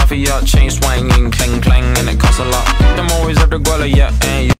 mafia, chain swinging, clang clang, and it costs a lot. Them always have the guala, yeah, and